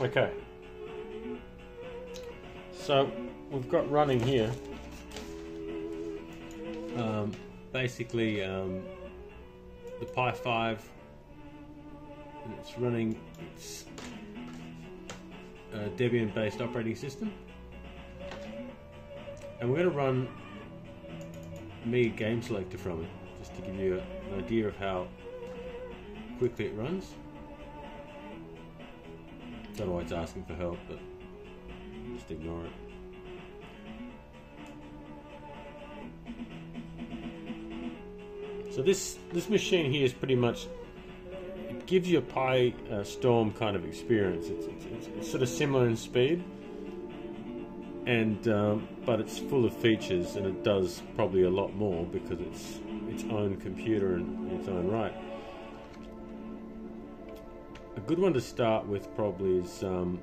Okay. So we've got running here. Um, basically, um, the Pi 5, and it's running its uh, Debian-based operating system, and we're going to run Amiga Game Selector from it, just to give you an idea of how quickly it runs. Don't know why it's asking for help, but just ignore it. So this this machine here is pretty much it gives you a Pi uh, Storm kind of experience. It's, it's, it's, sort of similar in speed, and um, but it's full of features, and it does probably a lot more because it's its own computer in its own right. A good one to start with probably is um,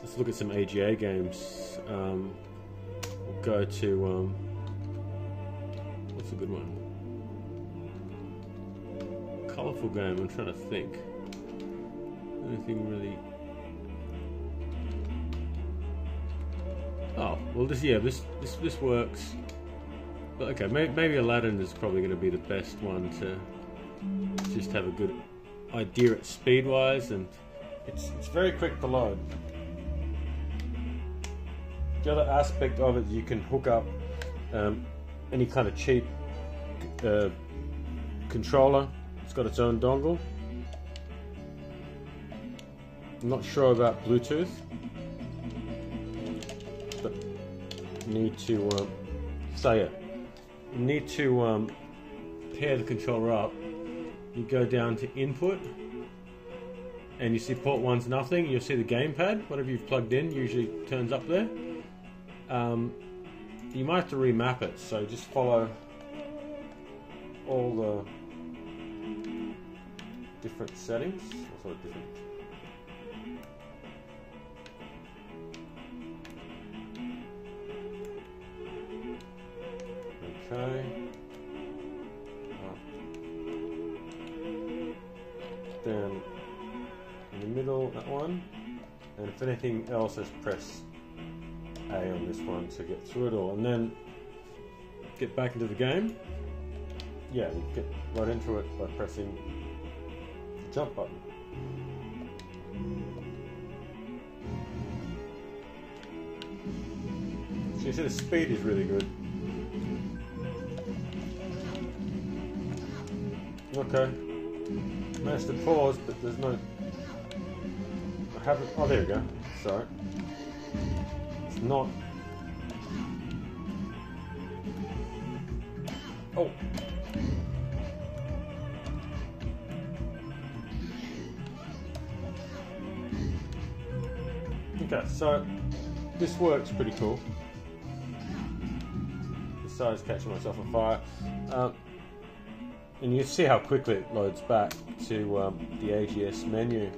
let's look at some AGA games. Um, we'll go to um, what's a good one? Colourful game. I'm trying to think. Anything really? Oh well, this yeah, this this this works. But okay, maybe, maybe Aladdin is probably going to be the best one to just have a good idea at speed wise, and it's it's very quick to load. The other aspect of it, you can hook up um, any kind of cheap uh, controller. It's got its own dongle. I'm not sure about Bluetooth, but need to um, say it. Need to um, pair the controller up. You go down to input, and you see port one's nothing. You'll see the gamepad. Whatever you've plugged in usually turns up there um, you might have to remap it. So just follow all the different settings. Different. Okay. Then in the middle, that one. And if anything else, just press a on this one to get through it all, and then get back into the game. Yeah, you get right into it by pressing the jump button. So you see the speed is really good. Okay. Managed to pause, but there's no. I haven't. Oh, there we go. Sorry It's not... Oh! Okay, so this works pretty cool. Besides catching myself on fire. Um, and you see how quickly it loads back to um, the AGS menu.